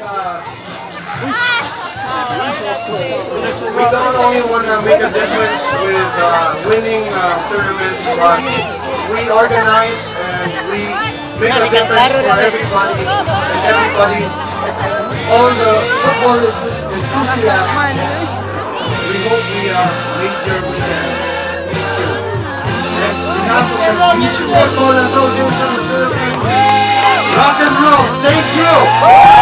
we don't only want to make a difference with uh, winning uh, tournaments, but we organize and we make a difference for everybody and everybody, all the football enthusiasts. We hope we uh, made your weekend. Thank you. And on behalf of the Beach Football Association of the Philippines, rock and roll. Thank you.